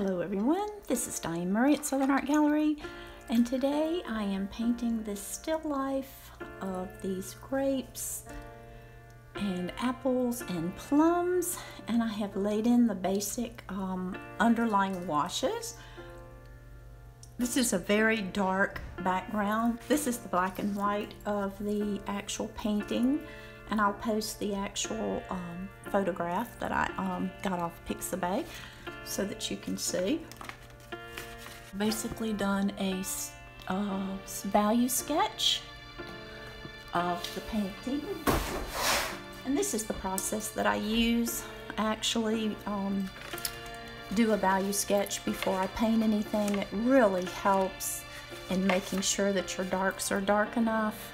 Hello everyone, this is Diane Murray at Southern Art Gallery and today I am painting this still life of these grapes and apples and plums and I have laid in the basic um, underlying washes. This is a very dark background. This is the black and white of the actual painting and I'll post the actual um, photograph that I um, got off Pixabay so that you can see. Basically done a uh, value sketch of the painting. And this is the process that I use. I actually um, do a value sketch before I paint anything. It really helps in making sure that your darks are dark enough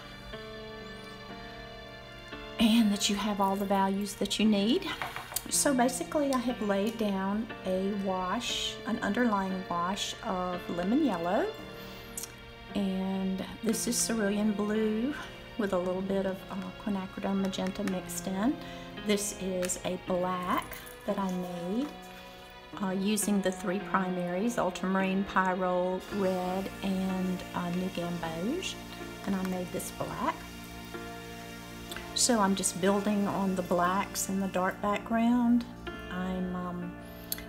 and that you have all the values that you need. So basically I have laid down a wash, an underlying wash of lemon yellow. And this is cerulean blue with a little bit of uh, quinacridone magenta mixed in. This is a black that I made uh, using the three primaries, ultramarine, pyrrole, red, and uh, new gamboge. And I made this black. So I'm just building on the blacks and the dark background. I'm, um,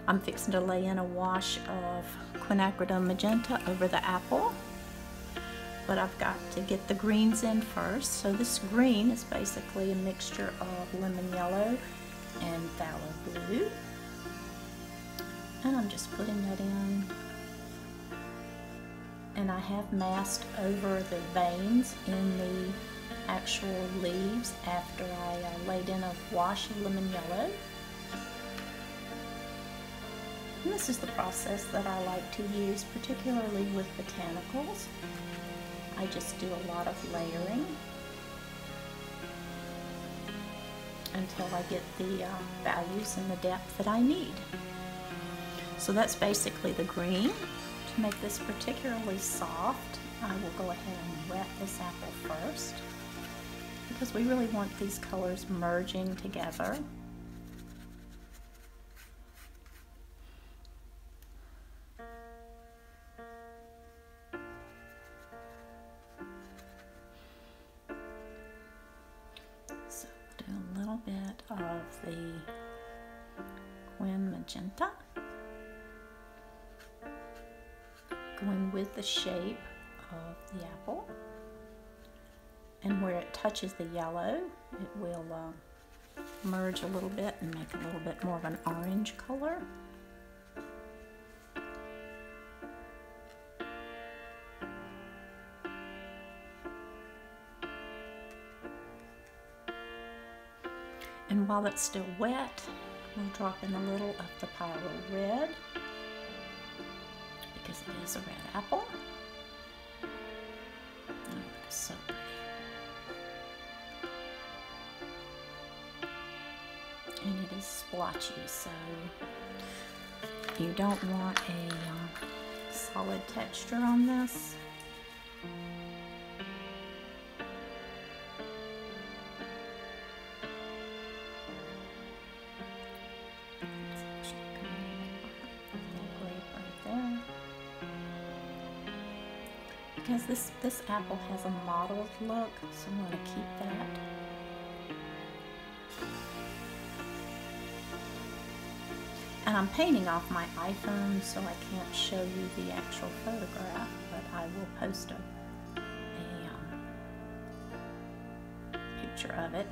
I'm fixing to lay in a wash of quinacridone magenta over the apple. But I've got to get the greens in first. So this green is basically a mixture of lemon yellow and phthalo blue. And I'm just putting that in. And I have masked over the veins in the actual leaves after I uh, laid in a wash of lemon yellow. And this is the process that I like to use, particularly with botanicals. I just do a lot of layering until I get the uh, values and the depth that I need. So that's basically the green. To make this particularly soft, I will go ahead and wet this apple first because we really want these colors merging together. So do a little bit of the Quin Magenta going with the shape of the apple and where it touches the yellow it will uh, merge a little bit and make a little bit more of an orange color. And while it's still wet, we'll drop in a little of the Pyrrole Red because it is a red apple. So you don't want a um, solid texture on this? Because this this apple has a mottled look so I'm going to keep that And I'm painting off my iPhone, so I can't show you the actual photograph, but I will post a, a um, picture of it.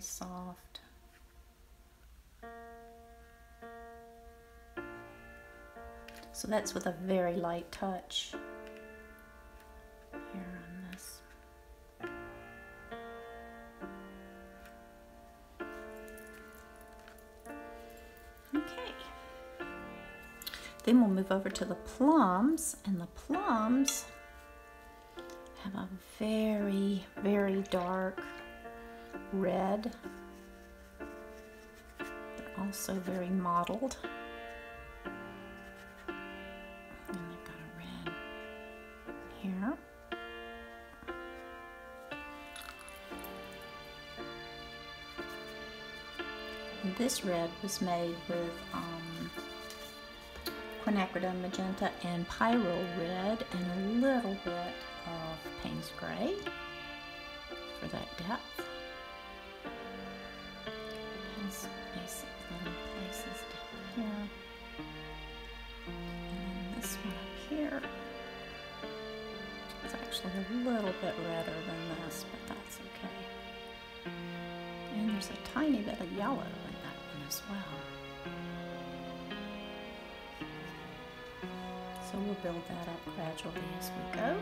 Soft. So that's with a very light touch here on this. Okay. Then we'll move over to the plums and the plums have a very, very dark red. They're also very mottled. And they've got a red here. And this red was made with um, quinacridone magenta and pyrrole red and a little bit of Payne's Gray for that depth. Has basic little places down here. And then this one up here is actually a little bit redder than this, but that's okay. And there's a tiny bit of yellow in that one as well. So we'll build that up gradually as we go.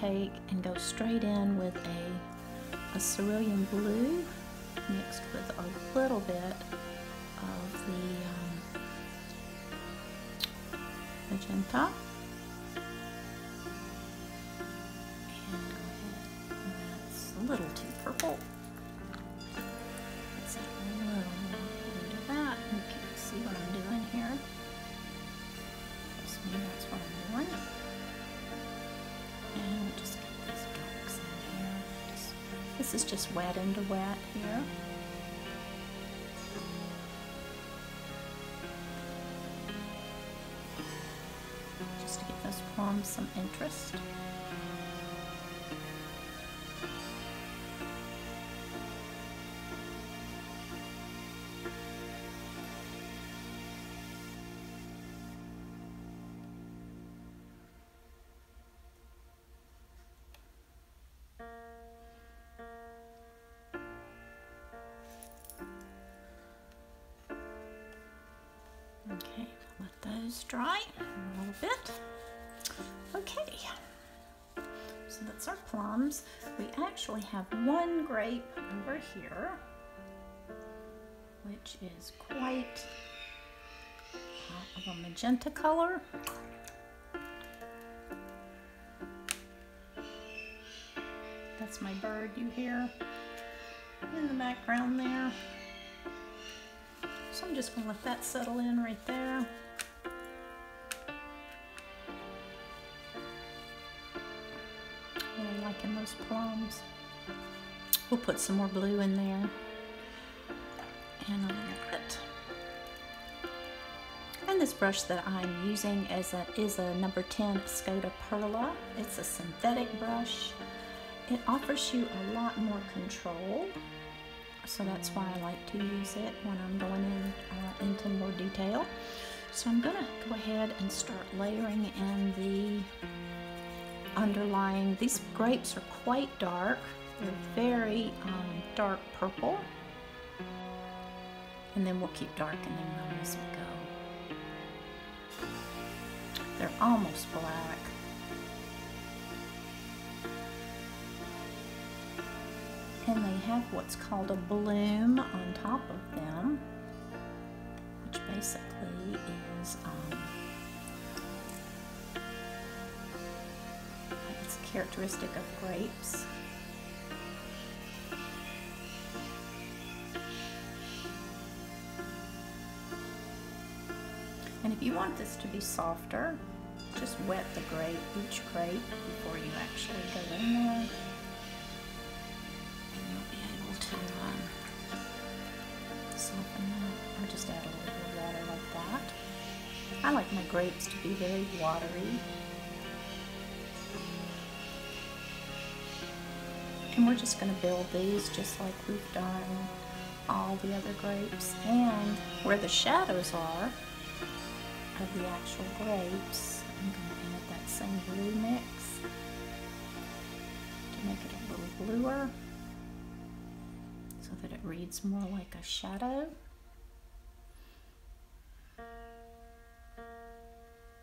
Take and go straight in with a, a cerulean blue mixed with a little bit of the um, magenta. little too just wet into wet here. Just to give those plums some interest. Those dry a little bit. Okay, so that's our plums. We actually have one grape over here, which is quite uh, of a magenta color. That's my bird you hear in the background there. So I'm just going to let that settle in right there. Those plums. We'll put some more blue in there. And a little bit. And this brush that I'm using is a, is a number 10 Escoda Perla. It's a synthetic brush. It offers you a lot more control so that's why I like to use it when I'm going in uh, into more detail. So I'm gonna go ahead and start layering in the underlying. These grapes are quite dark. They're very um, dark purple. And then we'll keep darkening them as we go. They're almost black. and they have what's called a bloom on top of them, which basically is um, characteristic of grapes. And if you want this to be softer, just wet the grape, each grape, before you actually go in there. And you'll be able to um, soften up. I'll just add a little bit of water like that. I like my grapes to be very watery. We're just going to build these just like we've done all the other grapes and where the shadows are of the actual grapes, I'm going to add that same blue mix to make it a little bluer so that it reads more like a shadow.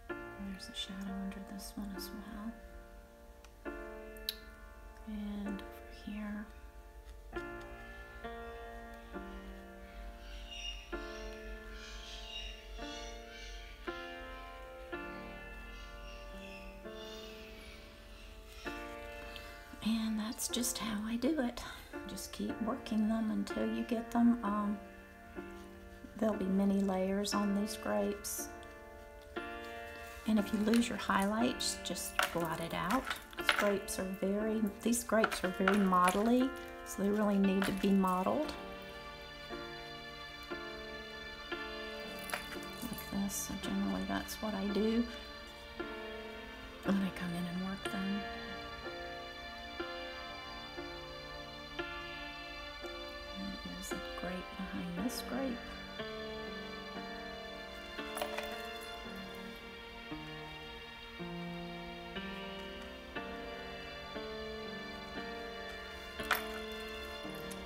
There's a shadow under this one as well. And here. And that's just how I do it. Just keep working them until you get them. Um, there'll be many layers on these grapes. And if you lose your highlights, just blot it out. Grapes are very, these grapes are very modelly, so they really need to be modeled. Like this, so generally that's what I do when I come in and work them. There is a grape behind this grape.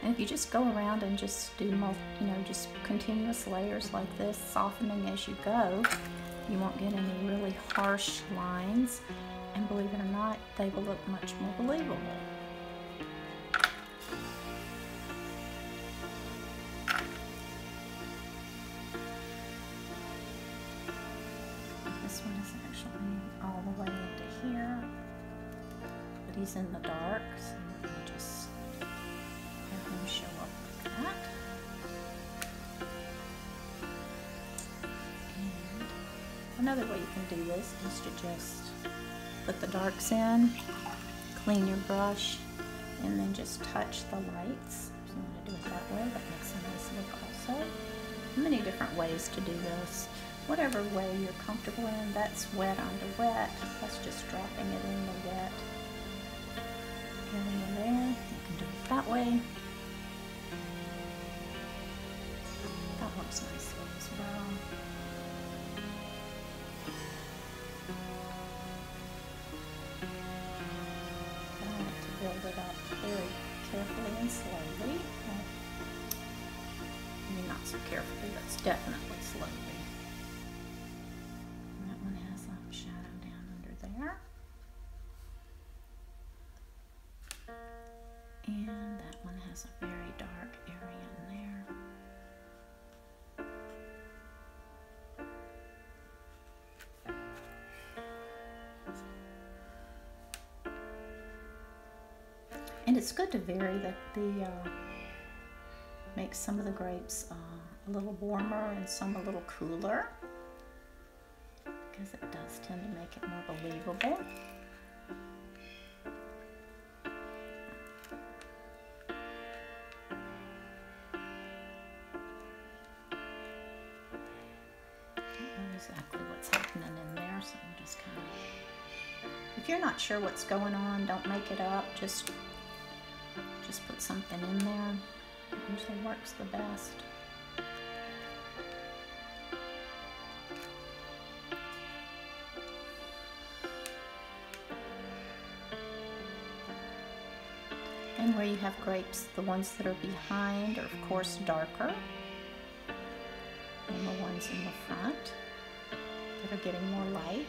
And if you just go around and just do, you know, just continuous layers like this, softening as you go, you won't get any really harsh lines. And believe it or not, they will look much more believable. Another way you can do this is to just put the darks in, clean your brush, and then just touch the lights. If you want to do it that way, that makes a nice look also. Many different ways to do this. Whatever way you're comfortable in, that's wet onto wet. That's just dropping it in the wet area there. You can do it that way. But it's definitely slowly. And that one has a shadow down under there. And that one has a very dark area in there. And it's good to vary the, the uh, make some of the grapes uh, a little warmer and some a little cooler because it does tend to make it more believable. exactly what's happening in there, so I'm just kind of. If you're not sure what's going on, don't make it up. Just, just put something in there. It usually works the best. Where you have grapes, the ones that are behind are of course darker than the ones in the front that are getting more light.